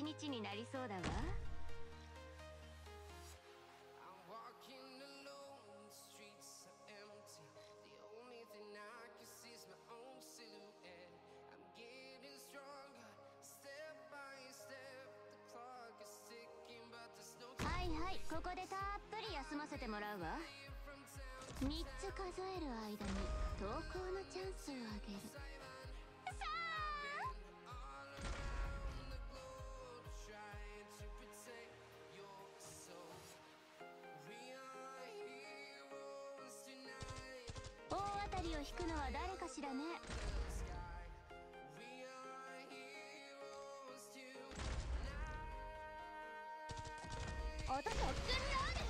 日になりそうだわ。はいはいここでたっぷり休ませてもらうわ3つ数える間に投稿のチャンスをあげる。しらね音を組んだ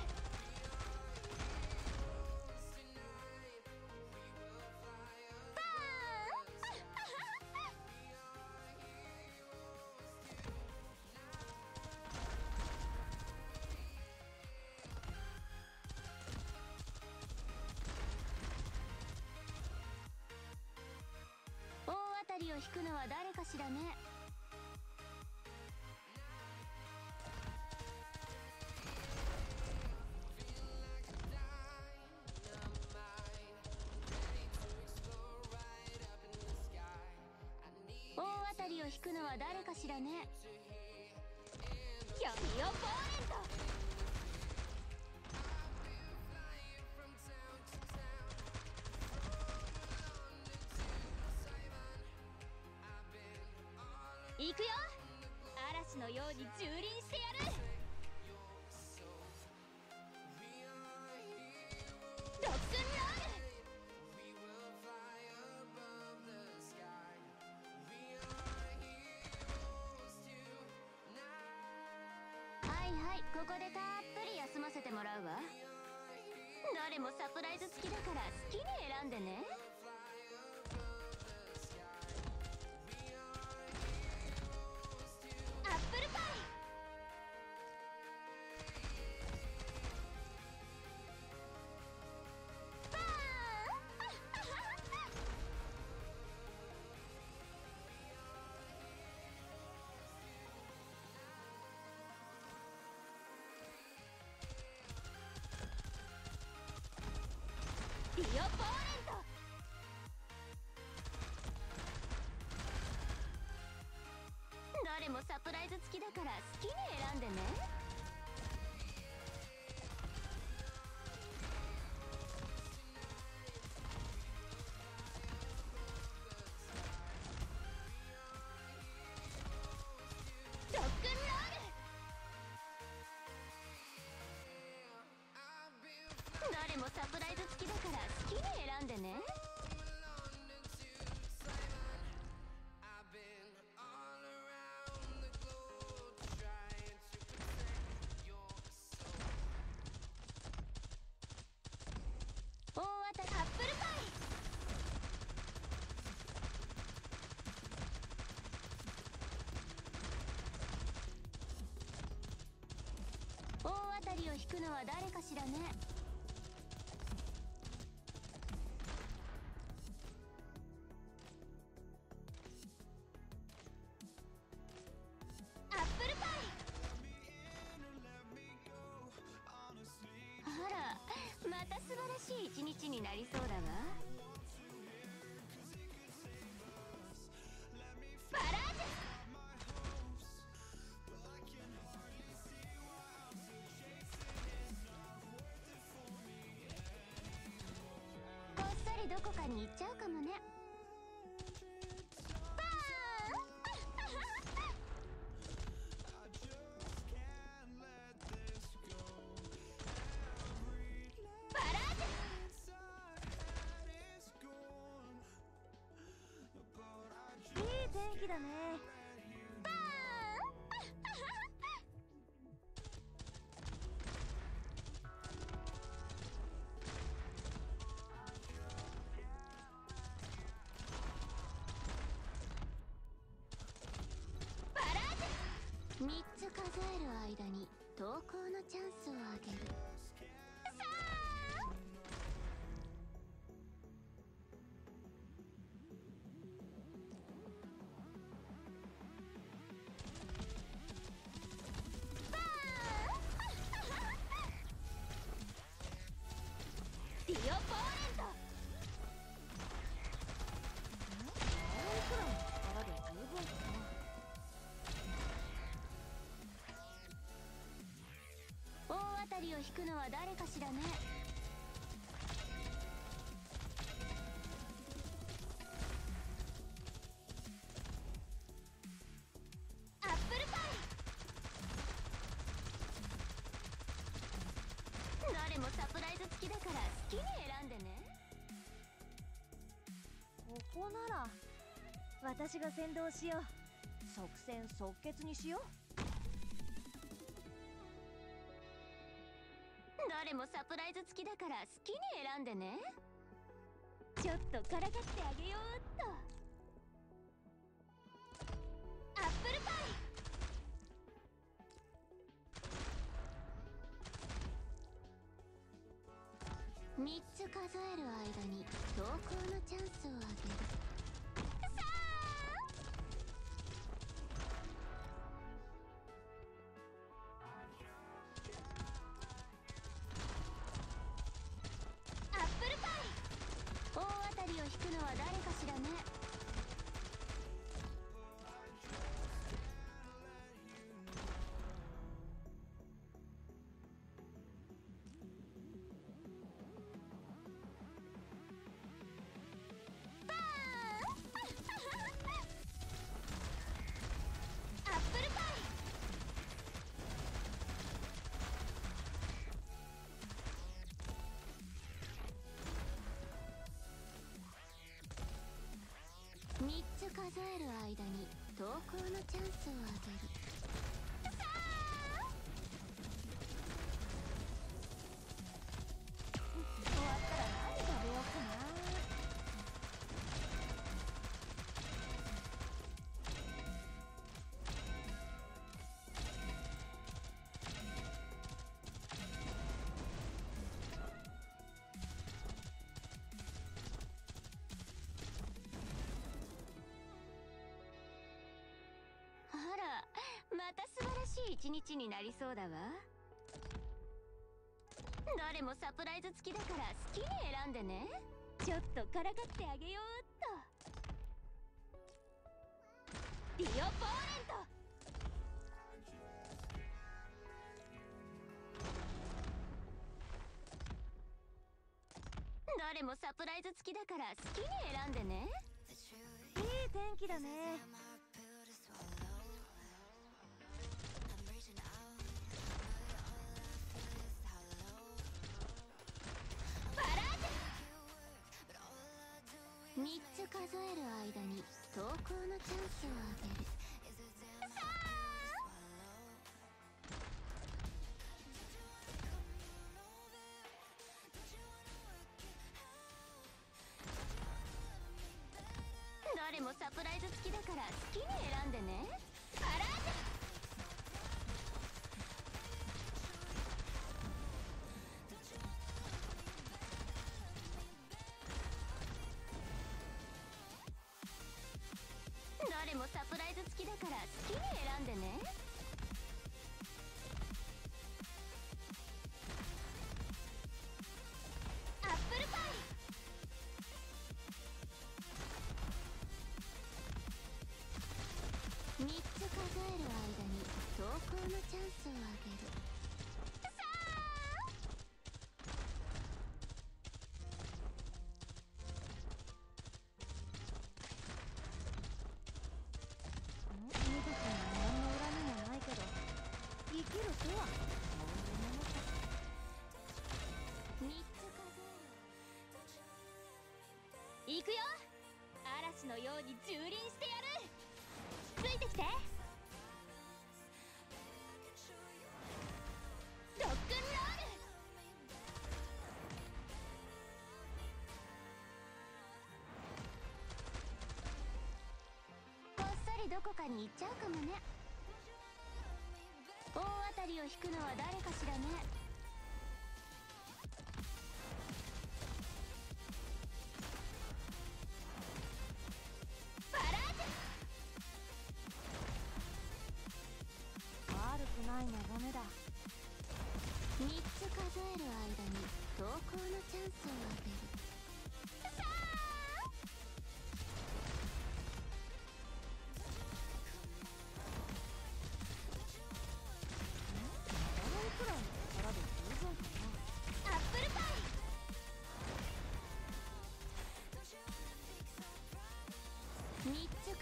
を引くのは誰かしらね。を引くのは誰かしらね。キャビオボーレント行くよ。嵐のように蹂躙してやる。ロクンロール。はいはいここでたっぷり休ませてもらうわ。誰もサプライズ好きだから好きに選んでね。きだから好きに選んでね。くのは誰かしらね。アップルパイ。あらまた素晴らしい一日になりそうだわ。どこかに行っちゃうかもね。バーンバラージュ。いい天気だね3つ数える間に投稿のチャンスをあげる。引くのは誰かしらね。アップルパイ。どれもサプライズ付きだから好きに選んでね。ここなら私が先導しよう。即戦即決にしよう。どれもサプライズ付きだから好きに選んでね。ちょっとからかってあげようっと。アップルパイ。3つ数える間に投稿のチャンスをあげる。のは誰か3つ数える間に投稿のチャンスをあげる。しい一日になりそうだわ。どれもサプライズ付きだから好きに選んでね。ちょっとからかってあげようっと。ディオポーレント。どれもサプライズ付きだから好きに選んでね。いい天気だね。数える間に投稿のチャンスをあげる。さあ！どれもサプライズ付きだから好きに選んでね。パラージ蹂躙してやる。ついてきて。ロックンロール。こっそりどこかに行っちゃうかもね。大当たりを引くのは誰かしらね。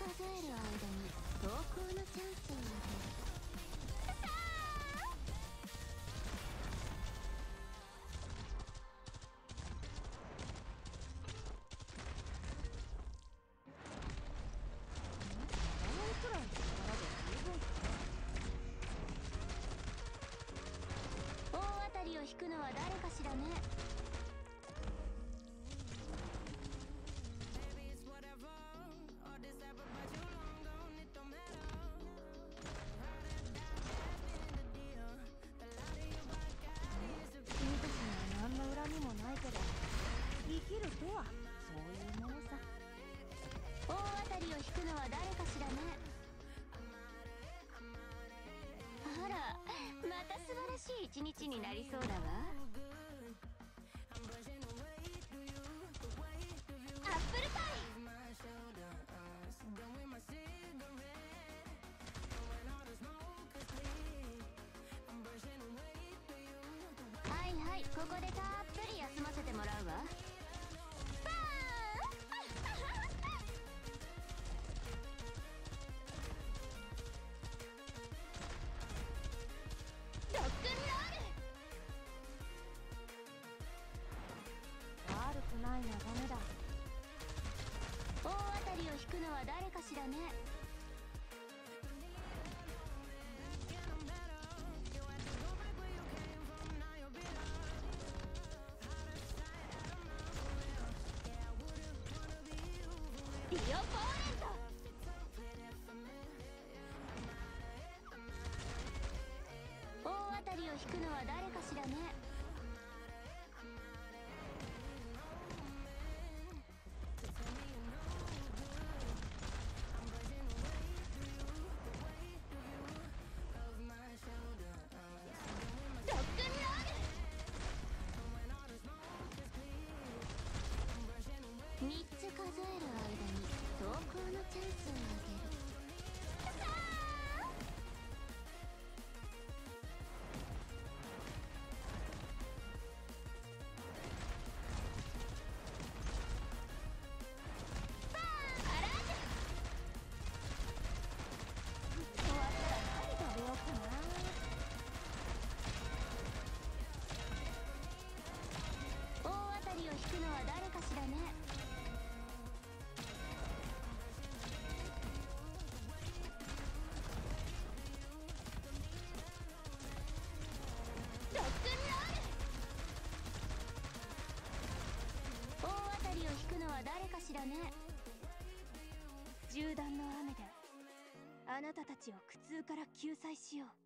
数える間に投稿のチャンスをあげる引くのは誰かしらね。引くのは誰かしらね。あらまた素晴らしい一日になりそうだわ。眺めだ。大当たりを引くのは誰かしらね。ディオポーレント。大当たりを引くのは誰かしらね。ね。銃弾の雨であなたたちを苦痛から救済しよう。